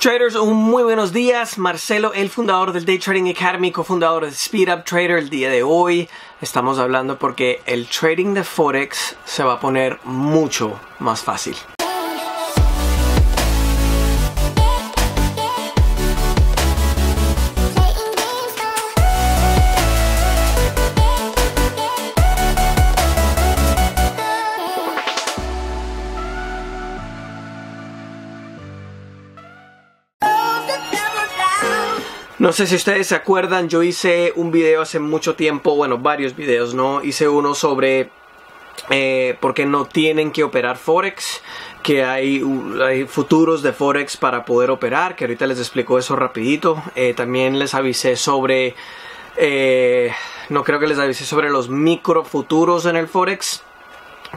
Traders, un muy buenos días. Marcelo, el fundador del Day Trading Academy, cofundador de Speed Up Trader. El día de hoy estamos hablando porque el trading de Forex se va a poner mucho más fácil. No sé si ustedes se acuerdan, yo hice un video hace mucho tiempo, bueno, varios videos, ¿no? Hice uno sobre eh, por qué no tienen que operar Forex, que hay, futuros de Forex para poder operar, que ahorita les explico eso rapidito. Eh, también les avisé sobre, eh, no creo que les avisé sobre los micro futuros en el Forex.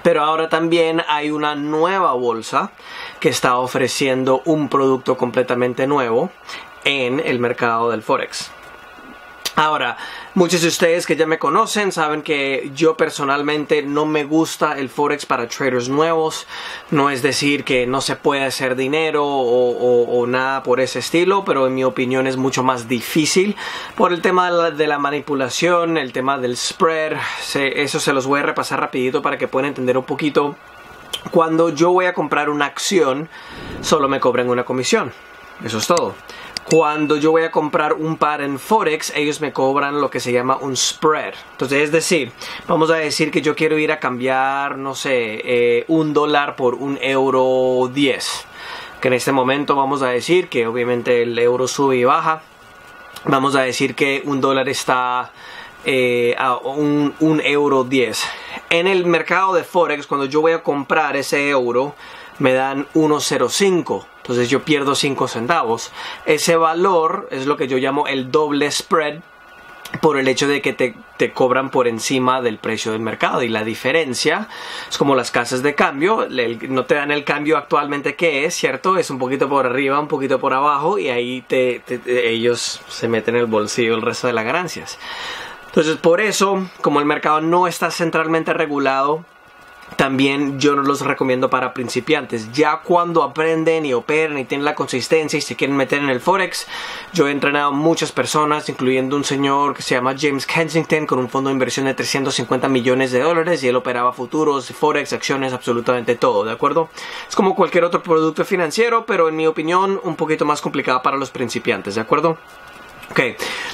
Pero ahora también hay una nueva bolsa que está ofreciendo un producto completamente nuevo en el mercado del Forex. Ahora, muchos de ustedes que ya me conocen saben que yo personalmente no me gusta el Forex para traders nuevos. No es decir que no se puede hacer dinero o, nada por ese estilo, pero en mi opinión es mucho más difícil por el tema de la, manipulación, el tema del spread. eso se los voy a repasar rapidito para que puedan entender un poquito. Cuando yo voy a comprar una acción, solo me cobran una comisión. Eso es todo. Cuando yo voy a comprar un par en Forex, ellos me cobran lo que se llama un spread. Entonces, es decir, vamos a decir que yo quiero ir a cambiar, no sé, eh, un dólar por un euro 10. Que en este momento vamos a decir que obviamente el euro sube y baja. Vamos a decir que un dólar está eh, a un, un euro 10. En el mercado de Forex, cuando yo voy a comprar ese euro, me dan 1.05 entonces yo pierdo 5 centavos. Ese valor es lo que yo llamo el doble spread por el hecho de que te, cobran por encima del precio del mercado y la diferencia es como las casas de cambio, no te dan el cambio actualmente que es, ¿cierto? Es un poquito por arriba, un poquito por abajo y ahí te, ellos se meten en el bolsillo el resto de las ganancias. Entonces por eso, como el mercado no está centralmente regulado, también yo no los recomiendo para principiantes. Ya cuando aprenden y operan y tienen la consistencia y se quieren meter en el Forex, yo he entrenado muchas personas, incluyendo un señor que se llama James Kensington con un fondo de inversión de 350 millones de dólares y él operaba futuros, Forex, acciones, absolutamente todo, ¿de acuerdo? Es como cualquier otro producto financiero, pero en mi opinión un poquito más complicado para los principiantes, ¿de acuerdo? Ok,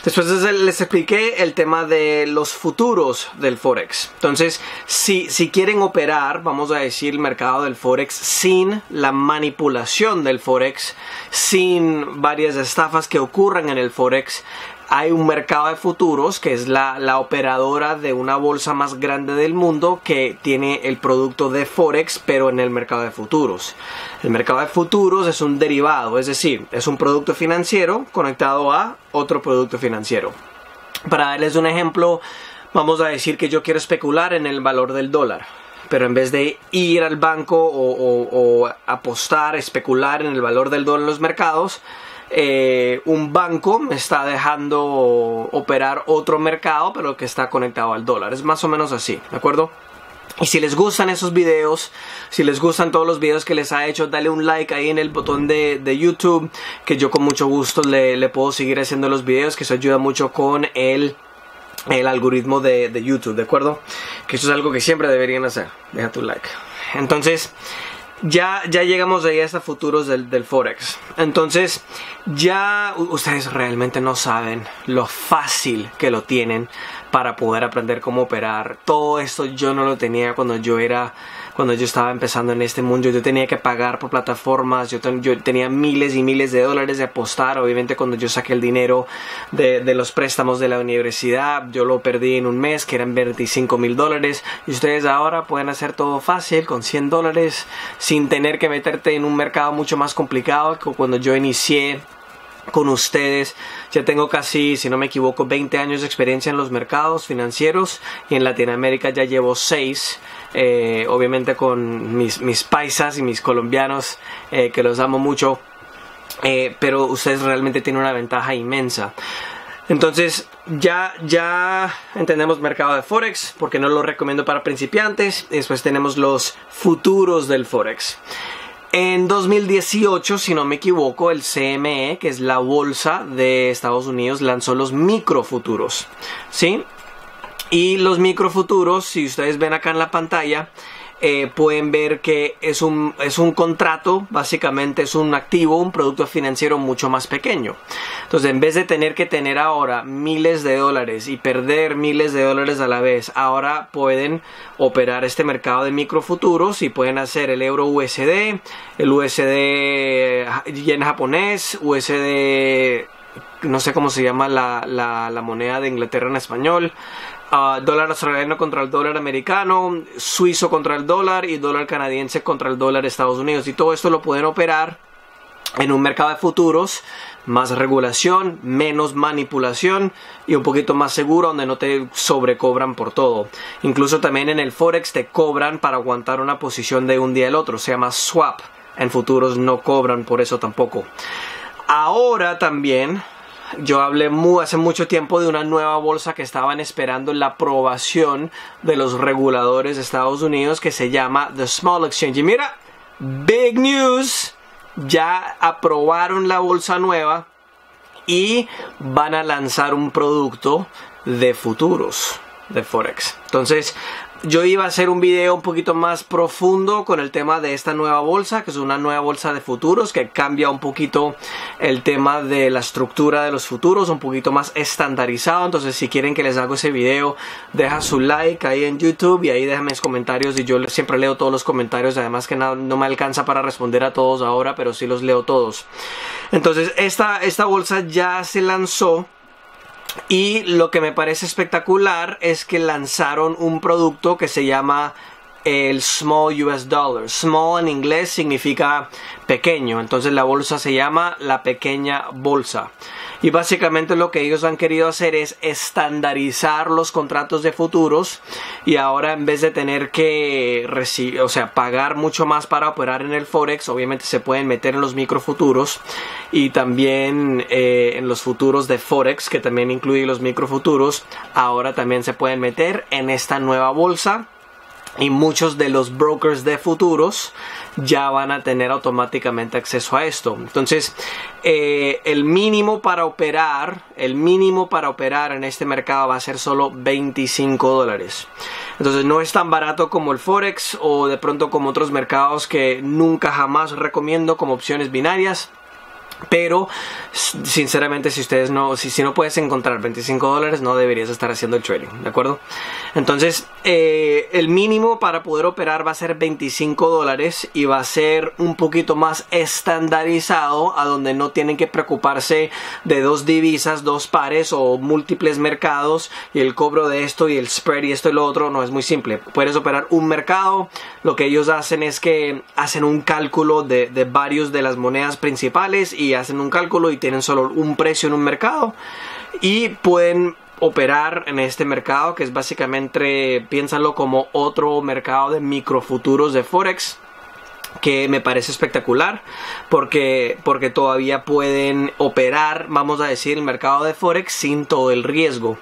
después les expliqué el tema de los futuros del Forex. Entonces, si, si quieren operar, vamos a decir, el mercado del Forex sin la manipulación del Forex, sin varias estafas que ocurran en el Forex, hay un mercado de futuros que es la, operadora de una bolsa más grande del mundo que tiene el producto de Forex pero en el mercado de futuros. El mercado de futuros es un derivado, es decir, es un producto financiero conectado a otro producto financiero. Para darles un ejemplo, vamos a decir que yo quiero especular en el valor del dólar pero en vez de ir al banco o, apostar, especular en el valor del dólar en los mercados, eh, un banco me está dejando operar otro mercado, pero que está conectado al dólar. Es más o menos así, ¿de acuerdo? Y si les gustan esos videos, si les gustan todos los videos que les ha hecho, dale un like ahí en el botón de, YouTube, que yo con mucho gusto le, puedo seguir haciendo los videos, que eso ayuda mucho con el, el algoritmo de, de YouTube, ¿de acuerdo? Que eso es algo que siempre deberían hacer. Deja tu like. Entonces, ya, ya llegamos ahí hasta futuros del, del, Forex. Entonces, ya ustedes realmente no saben lo fácil que lo tienen para poder aprender cómo operar. Todo esto yo no lo tenía cuando yo era cuando yo estaba empezando en este mundo. Yo tenía que pagar por plataformas, yo, yo tenía miles y miles de dólares de apostar. Obviamente cuando yo saqué el dinero de, de, los préstamos de la universidad, yo lo perdí en un mes, que eran 25 mil dólares. Y ustedes ahora pueden hacer todo fácil con 100 dólares sin tener que meterte en un mercado mucho más complicado que cuando yo inicié con ustedes. Ya tengo casi, si no me equivoco, 20 años de experiencia en los mercados financieros y en Latinoamérica ya llevo 6. Eh, obviamente con mis, paisas y mis colombianos eh, que los amo mucho. Eh, pero ustedes realmente tienen una ventaja inmensa. Entonces ya, ya entendemos mercado de Forex porque no lo recomiendo para principiantes. Después tenemos los futuros del Forex. En 2018, si no me equivoco, el CME, que es la bolsa de Estados Unidos, lanzó los microfuturos. ¿Sí? Y los microfuturos, si ustedes ven acá en la pantalla, eh, pueden ver que es un, es un contrato, básicamente es un activo, un producto financiero mucho más pequeño. Entonces, en vez de tener que tener ahora miles de dólares y perder miles de dólares a la vez, ahora pueden operar este mercado de microfuturos y pueden hacer el euro USD, el USD yen japonés, USD no sé cómo se llama la, la moneda de Inglaterra en español, dólar australiano contra el dólar americano, suizo contra el dólar y dólar canadiense contra el dólar de Estados Unidos. Y todo esto lo pueden operar en un mercado de futuros, más regulación, menos manipulación y un poquito más seguro donde no te sobrecobran por todo. Incluso también en el Forex te cobran para aguantar una posición de un día al otro, se llama swap. En futuros no cobran por eso tampoco. Ahora también yo hablé hace mucho tiempo de una nueva bolsa que estaban esperando la aprobación de los reguladores de Estados Unidos que se llama The Small Exchange. Y mira, big news, ya aprobaron la bolsa nueva y van a lanzar un producto de futuros de Forex. Entonces, yo iba a hacer un video un poquito más profundo con el tema de esta nueva bolsa, que es una nueva bolsa de futuros que cambia un poquito el tema de la estructura de los futuros, un poquito más estandarizado. Entonces, si quieren que les haga ese video, deja su like ahí en YouTube y ahí déjame mis comentarios y yo siempre leo todos los comentarios. Además que no, no me alcanza para responder a todos ahora, pero sí los leo todos. Entonces, esta, esta bolsa ya se lanzó y lo que me parece espectacular es que lanzaron un producto que se llama el Small US Dollar. Small en inglés significa pequeño, entonces la bolsa se llama la pequeña bolsa. Y básicamente lo que ellos han querido hacer es estandarizar los contratos de futuros y ahora en vez de tener que recibir, o sea, pagar mucho más para operar en el Forex, obviamente se pueden meter en los microfuturos y también eh, en los futuros de Forex, que también incluye los microfuturos, ahora también se pueden meter en esta nueva bolsa y muchos de los brokers de futuros ya van a tener automáticamente acceso a esto. Entonces, eh, el mínimo para operar, el mínimo para operar en este mercado va a ser solo 25 dólares. Entonces, no es tan barato como el Forex o de pronto como otros mercados que nunca jamás recomiendo como opciones binarias. Pero sinceramente si ustedes no, si, si no puedes encontrar 25 dólares no deberías estar haciendo el trading, ¿de acuerdo? Entonces eh, el mínimo para poder operar va a ser 25 dólares y va a ser un poquito más estandarizado a donde no tienen que preocuparse de dos divisas, dos pares o múltiples mercados y el cobro de esto y el spread y esto y lo otro no es muy simple. Puedes operar un mercado, lo que ellos hacen es que hacen un cálculo de, de varios de las monedas principales y hacen un cálculo y tienen solo un precio en un mercado y pueden operar en este mercado que es básicamente piénsalo como otro mercado de microfuturos de forex que me parece espectacular porque, porque todavía pueden operar, vamos a decir, el mercado de Forex sin todo el riesgo.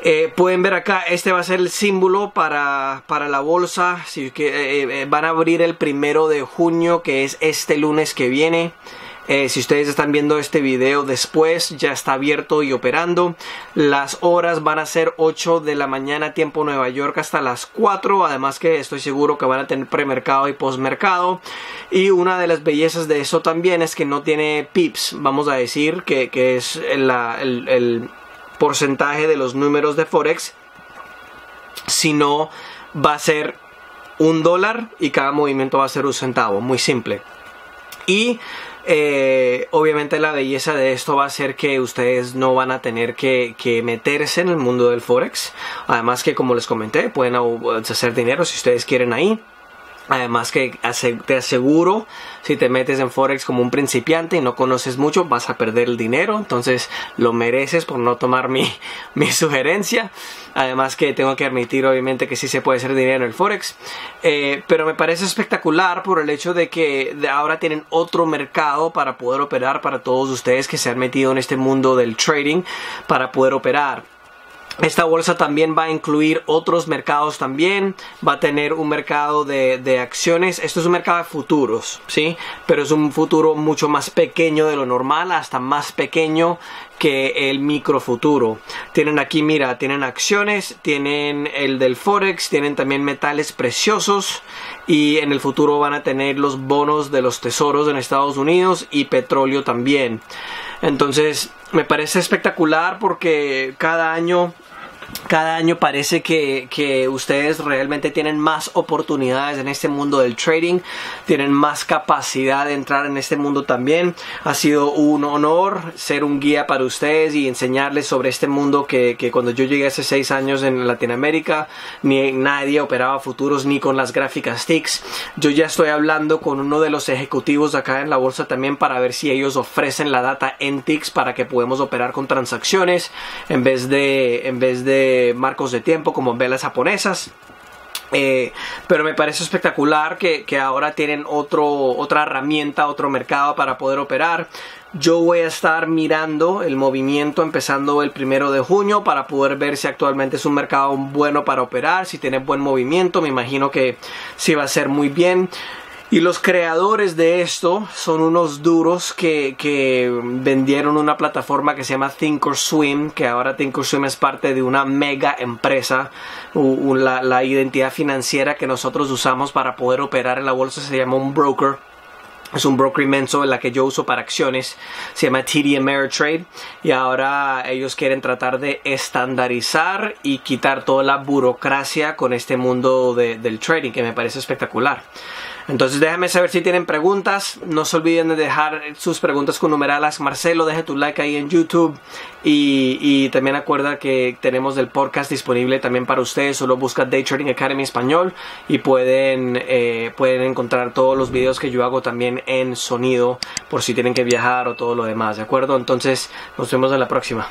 Eh, pueden ver acá, este va a ser el símbolo para, para la bolsa. Si, eh, eh, van a abrir el primero de junio, que es este lunes que viene. Eh, si ustedes están viendo este video después, ya está abierto y operando. Las horas van a ser 8 de la mañana tiempo Nueva York hasta las 4. Además que estoy seguro que van a tener premercado y postmercado. Y una de las bellezas de eso también es que no tiene pips, vamos a decir, que, es el, el porcentaje de los números de Forex. Sino va a ser un dólar y cada movimiento va a ser un centavo. Muy simple. Y eh, obviamente la belleza de esto va a ser que ustedes no van a tener que, que, meterse en el mundo del forex. Además que como les comenté, pueden hacer dinero si ustedes quieren ahí. Además que te aseguro, si te metes en Forex como un principiante y no conoces mucho, vas a perder el dinero. Entonces lo mereces por no tomar mi, mi sugerencia. Además que tengo que admitir obviamente que sí se puede hacer dinero en el Forex. Eh, pero me parece espectacular por el hecho de que ahora tienen otro mercado para poder operar para todos ustedes que se han metido en este mundo del trading para poder operar. Esta bolsa también va a incluir otros mercados también, va a tener un mercado de, de, acciones, esto es un mercado de futuros, ¿sí? Pero es un futuro mucho más pequeño de lo normal, hasta más pequeño que el microfuturo. Tienen aquí, mira, tienen acciones, tienen el del Forex, tienen también metales preciosos y en el futuro van a tener los bonos de los tesoros en Estados Unidos y petróleo también. Entonces, me parece espectacular porque cada año cada año parece que, que, ustedes realmente tienen más oportunidades en este mundo del trading, tienen más capacidad de entrar en este mundo también. Ha sido un honor ser un guía para ustedes y enseñarles sobre este mundo que, que cuando yo llegué hace seis años en Latinoamérica, ni nadie operaba futuros ni con las gráficas TICS. Yo ya estoy hablando con uno de los ejecutivos acá en la bolsa también para ver si ellos ofrecen la data en TICS para que podamos operar con transacciones en vez de, en vez de marcos de tiempo como velas japonesas. Eh, pero me parece espectacular que, ahora tienen otro, otra herramienta, otro mercado para poder operar. Yo voy a estar mirando el movimiento empezando el primero de junio para poder ver si actualmente es un mercado bueno para operar, si tiene buen movimiento. Me imagino que sí va a ser muy bien. Y los creadores de esto son unos duros que, que, vendieron una plataforma que se llama Thinkorswim, que ahora Thinkorswim es parte de una mega empresa. La, la identidad financiera que nosotros usamos para poder operar en la bolsa se llama un broker. Es un broker inmenso en la que yo uso para acciones. Se llama TD Ameritrade. Y ahora ellos quieren tratar de estandarizar y quitar toda la burocracia con este mundo del trading, que me parece espectacular. Entonces déjame saber si tienen preguntas. No se olviden de dejar sus preguntas con numeralas. Marcelo, deje tu like ahí en YouTube. Y, también acuerda que tenemos el podcast disponible también para ustedes. Solo busca Day Trading Academy Español y pueden, eh, pueden encontrar todos los videos que yo hago también en sonido por si tienen que viajar o todo lo demás. ¿De acuerdo? Entonces nos vemos en la próxima.